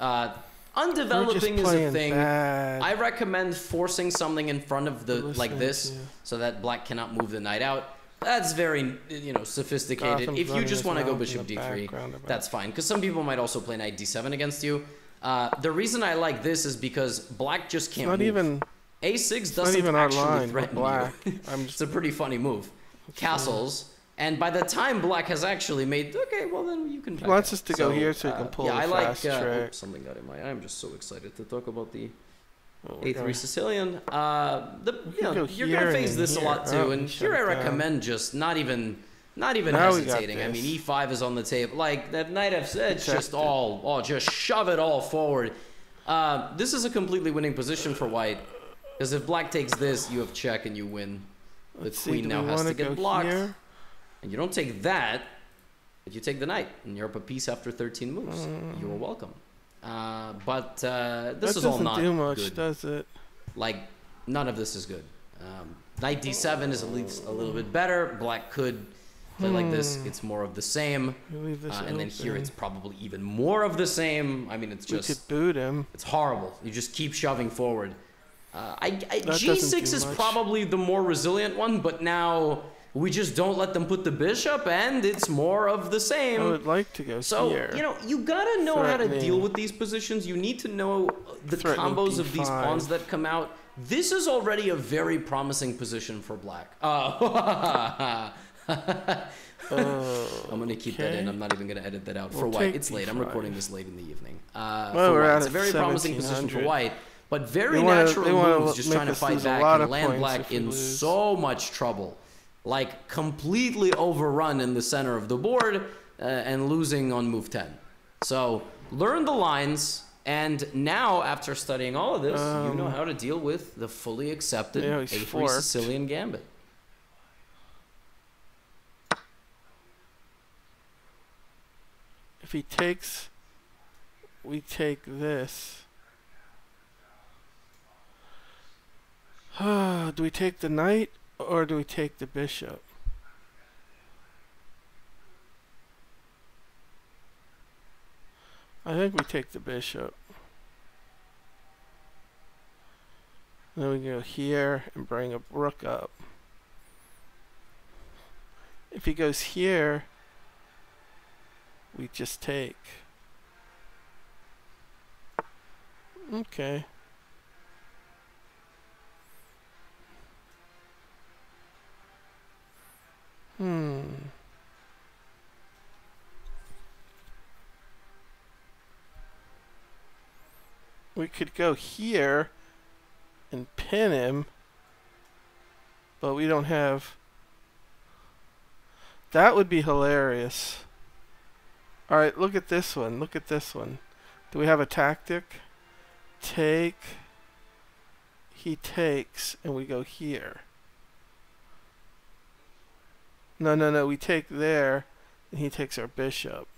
Uh, undeveloping is a thing. bad. I recommend forcing something in front of the like this, to- so that black cannot move the knight out. That's very you know sophisticated. Gotham's if you just want to go bishop d3, that's fine. Because some people might also play knight d7 against you. Uh, the reason I like this is because black just can't not move. even. a6 It's not doesn't even actually line. Threaten black. you. I'm it's a pretty funny move. Castles. And by the time black has actually made okay, well then you can. He wants us to go here so he uh, can pull yeah, I like. Uh, oops, something got in my eye. I'm just so excited to talk about the Oh, a3 going- Sicilian. Uh, the, you know, go you're gonna face this a lot too, Oh, and here I recommend just not even, not even Now hesitating. I mean, e5 is on the table. Like that knight f6, it's just all, all just shove it all forward. Uh, this is a completely winning position for white, because if black takes this, you have check and you win. The Let's queen do now has wanna get blocked, here? And you don't take that, but you take the knight, and you're up a piece after 13 moves. You're welcome. Uh, but uh, this Mm. that is all doesn't not do much, good does it? like none of this is good. Um, knight d7 is at least a little bit better. Black could play like this. Hmm. It's more of the same. We leave this Uh, and then here it's probably even more of the same. I mean, it's we just could boot him. it's horrible. You just keep shoving forward. Uh, I, I, doesn't g6 is much. probably the more resilient one, but now we just don't let them put the bishop, and it's more of the same. I would like to go So here. you know you gotta know how to deal with these positions. You need to know the combos of these pawns that come out. This is already a very promising position for black. Uh, Oh, I'm gonna keep that in. I'm not even gonna edit that out for We'll white. take It's late. I'm recording this late in the evening. Uh, Well, for we're white. out It's a very promising position for white, but very wanna- natural moves. Just trying to fight back and land black in lose. so much trouble, like completely overrun in the center of the board uh, and losing on move 10. So learn the lines. And now, after studying all of this, you know Um, how to deal with the fully accepted yeah, A3 forked. Sicilian Gambit. if he takes, we take this. do we take the knight or do we take the bishop? I think we take the bishop. Then we go here and bring a rook up. If he goes here, we just take. Okay. Hmm. We could go here and pin him, but we don't have. That would be hilarious. All right, look at this one. Look at this one. Do we have a tactic? Take. He takes, and we go here. No, no, no. We take there, and he takes our bishop.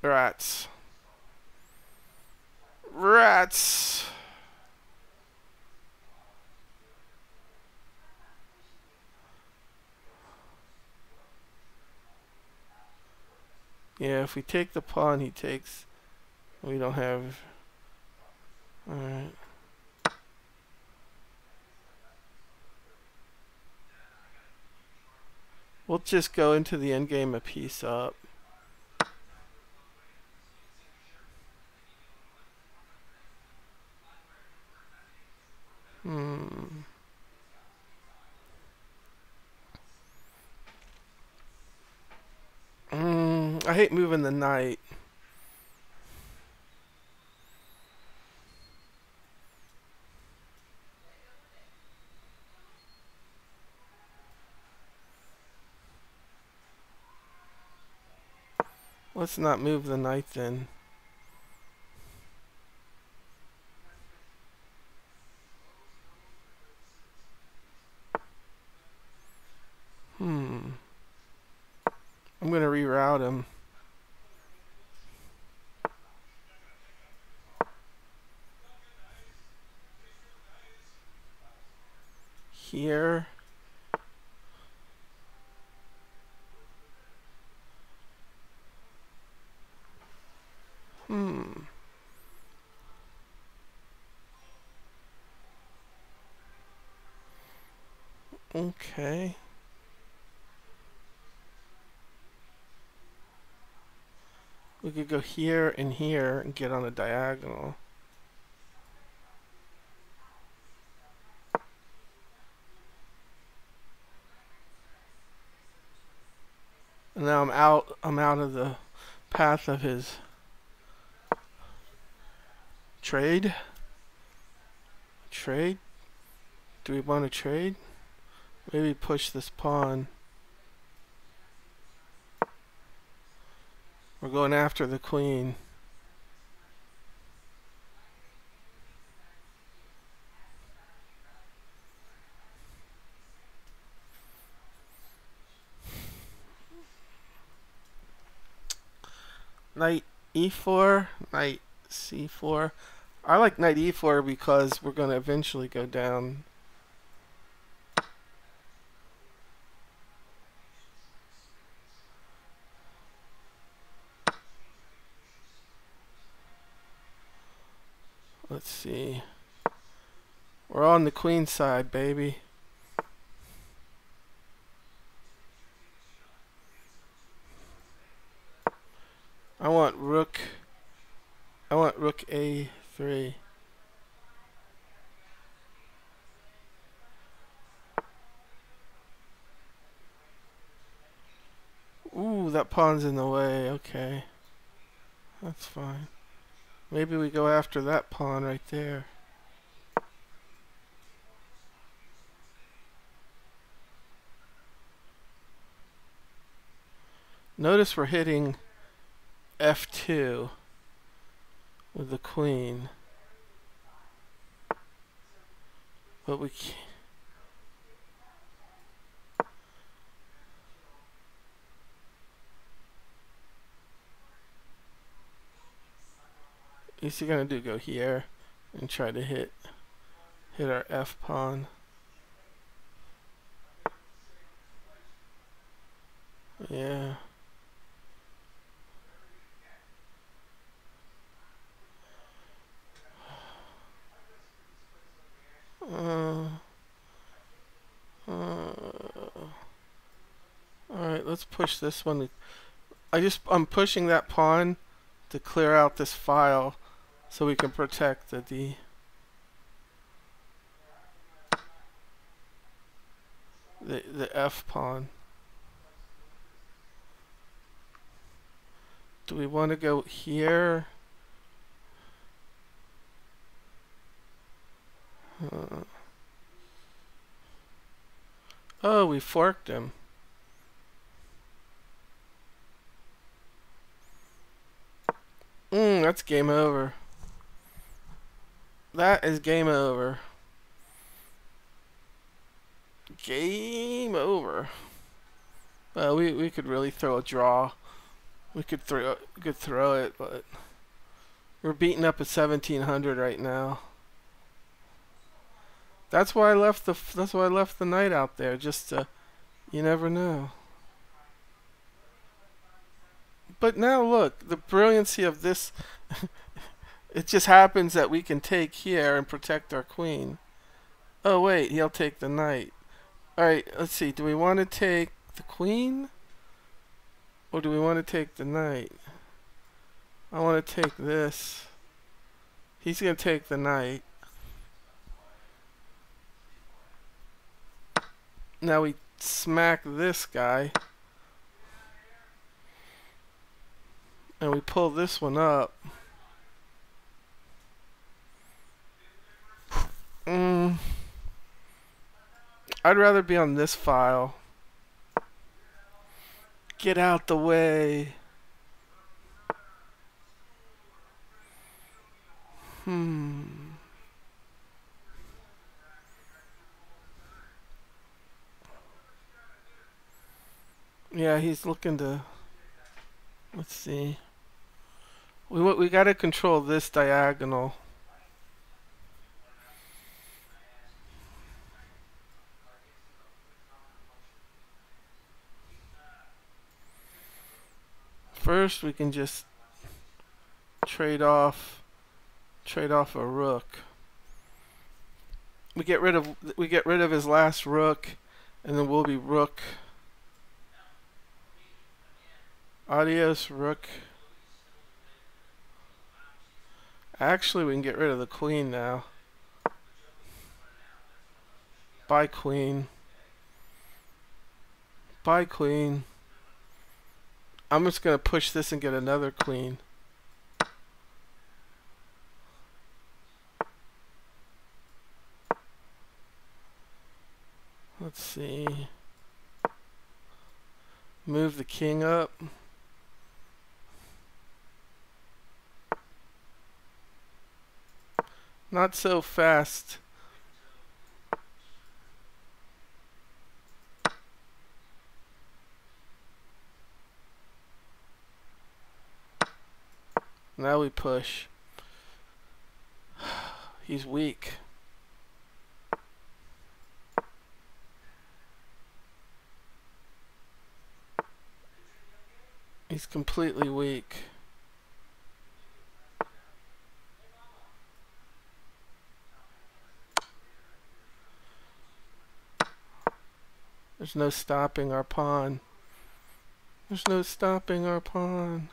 Rats. Rats. Yeah, if we take the pawn, he takes. We don't have. Alright. We'll just go into the endgame a piece up. Hmm. Mm, I the knight. Let's not move the knight then. here. Hmm. Okay. We could go here and here and get on a diagonal. And now I'm out I'm out of the path of his trade. Trade? Do we want to trade? Maybe push this pawn. We're going after the queen. Knight e4, knight c4. I like knight e4 because we're going to eventually go down Let's see. We're on the queen side, baby. I want rook. I want rook a3. Ooh, that pawn's in the way. Okay. That's fine. Maybe we go after that pawn right there. Notice we're hitting f2 with the queen. But we can't. Is he gonna do go here and try to hit hit our F pawn? Yeah. Uh, uh, Alright, let's push this one. I just, I'm pushing that pawn to clear out this file so we can protect the D. The, the F pawn. Do we want to go here? Uh, oh, we forked him. Mm, that's game over. That is game over. Game over. Well, we we could really throw a draw. We could throw could throw it, but we're beating up at 1700 right now. That's why I left the that's why I left the knight out there just to you never know. But now look, the brilliancy of this It just happens that we can take here and protect our queen. Oh wait, he'll take the knight. Alright, let's see. Do we want to take the queen? Or do we want to take the knight? I want to take this. He's going to take the knight. Now we smack this guy. And we pull this one up. Mm, I'd rather be on this file. Get out the way. Hmm. Yeah, he's looking to. Let's see. We we got to control this diagonal. First, we can just trade off trade off a rook. We get rid of we get rid of his last rook, And then we'll be rook. Adios, rook. Actually, we can get rid of the queen now. Bye, queen. Bye, queen. I'm just going to push this and get another queen. Let's see. Move the king up. Not so fast. Now we push. He's weak. He's completely weak. There's no stopping our pawn. There's no stopping our pawn.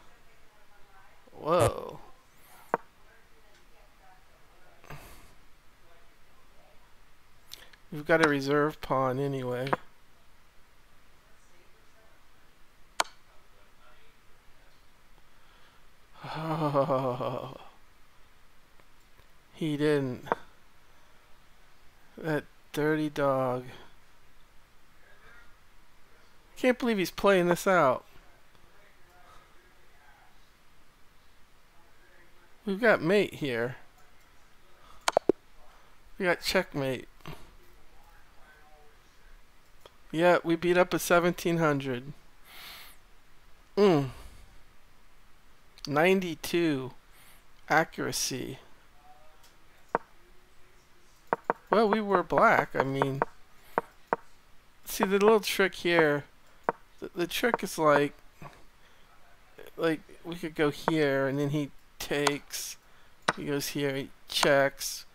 Whoa. We've got a reserve pawn anyway. Oh, he didn't. That dirty dog. Can't believe he's playing this out. We've got mate here. We got checkmate. Yeah, we beat up a 1700. Mm. 92 accuracy. Well, we were black. I mean, see the little trick here the, the trick is like, like we could go here and then he takes, he goes here, he checks,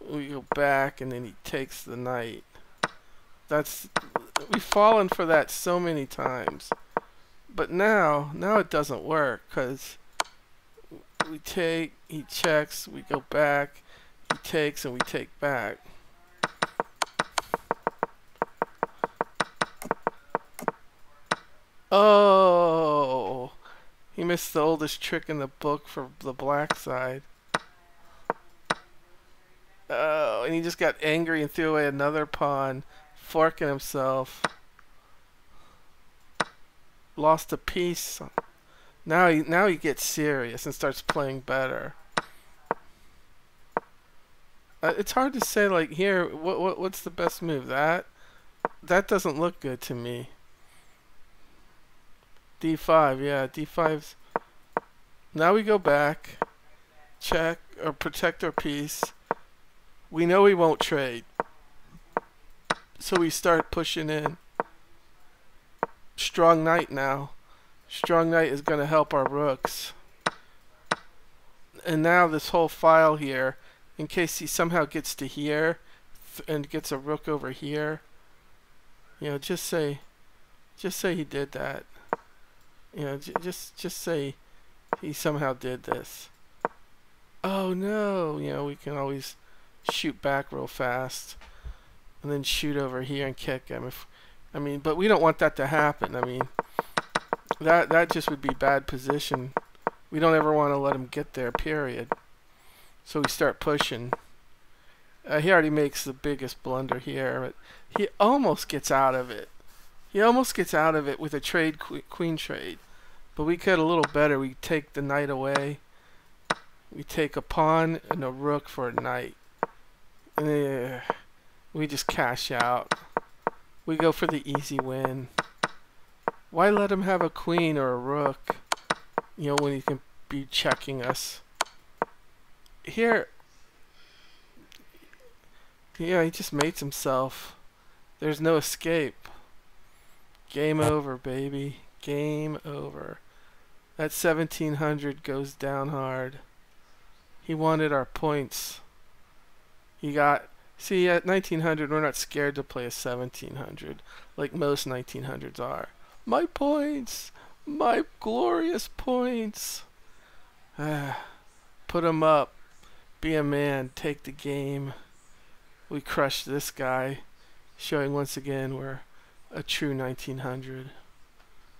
we go back and then he takes the knight. That's, we've fallen for that so many times. But now, now it doesn't work because we take, he checks, we go back, he takes and we take back. Oh, he missed the oldest trick in the book for the black side. Oh, and he just got angry and threw away another pawn, forking himself. Lost a piece. Now he now he gets serious and starts playing better. Uh, it's hard to say like here what what what's the best move that that doesn't look good to me. D5, yeah, D5's... Now we go back, check, or protect our piece. We know we won't trade. So we start pushing in. Strong Knight now. Strong Knight is going to help our rooks. And now this whole file here, in case he somehow gets to here and gets a rook over here, you know, just say, just say he did that. You know, just just say he somehow did this. Oh no! You know, we can always shoot back real fast, and then shoot over here and kick him. If I mean, but we don't want that to happen. I mean, that that just would be bad position. We don't ever want to let him get there. Period. So we start pushing. Uh, he already makes the biggest blunder here, but he almost gets out of it. He almost gets out of it with a trade queen trade. But we could a little better. We take the knight away. We take a pawn and a rook for a knight. And we just cash out. We go for the easy win. Why let him have a queen or a rook? You know, when he can be checking us. Here, yeah, he just mates himself. There's no escape. Game over, baby. Game over. That 1700 goes down hard. He wanted our points. He got See, at 1900, we're not scared to play a 1700 like most 1900s are. My points! My glorious points! Ah, put 'em up. Be a man. Take the game. We crushed this guy, showing once again we're a true 1900.